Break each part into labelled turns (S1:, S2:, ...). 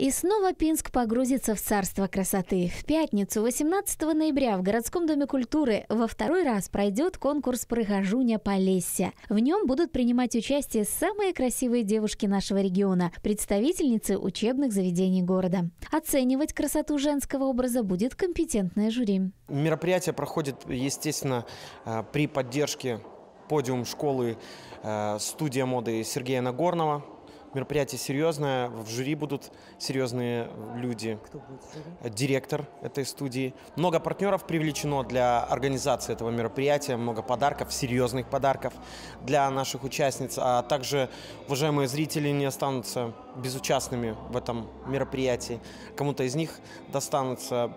S1: И снова Пинск погрузится в царство красоты. В пятницу, 18 ноября, в городском доме культуры во второй раз пройдет конкурс «Прыгажуня Полесья». В нем будут принимать участие самые красивые девушки нашего региона, представительницы учебных заведений города. Оценивать красоту женского образа будет компетентное жюри.
S2: Мероприятие проходит, естественно, э, при поддержке подиум школы э, студия моды Сергея Нагорного – Мероприятие серьезное, в жюри будут серьезные люди. Кто будет жюри? Директор этой студии. Много партнеров привлечено для организации этого мероприятия, много подарков, серьезных подарков для наших участниц, а также уважаемые зрители не останутся безучастными в этом мероприятии. Кому-то из них достанутся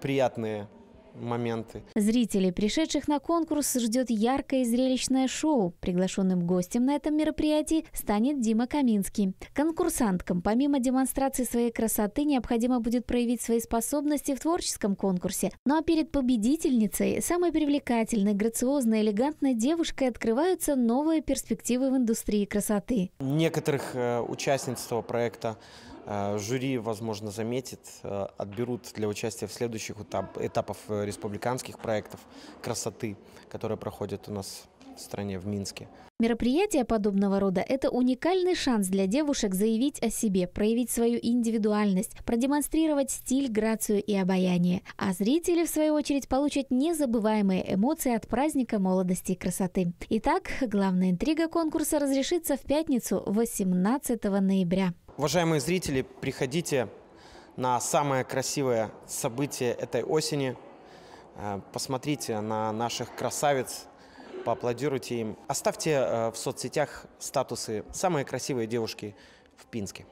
S2: приятные моменты.
S1: Зрителей, пришедших на конкурс, ждет яркое и зрелищное шоу. Приглашенным гостем на этом мероприятии станет Дима Каминский. Конкурсанткам, помимо демонстрации своей красоты, необходимо будет проявить свои способности в творческом конкурсе. Ну а перед победительницей, самой привлекательной, грациозной, элегантной девушкой открываются новые перспективы в индустрии красоты.
S2: Некоторых э, участниц этого проекта жюри, возможно, заметит, э, отберут для участия в следующих этап, этапах э, республиканских проектов красоты, которые проходят у нас в стране, в Минске.
S1: Мероприятие подобного рода – это уникальный шанс для девушек заявить о себе, проявить свою индивидуальность, продемонстрировать стиль, грацию и обаяние. А зрители, в свою очередь, получат незабываемые эмоции от праздника молодости и красоты. Итак, главная интрига конкурса разрешится в пятницу, 18 ноября.
S2: Уважаемые зрители, приходите на самое красивое событие этой осени. Э, посмотрите на наших красавиц, поаплодируйте им. Оставьте э, в соцсетях статусы «Самые красивые девушки в Пинске».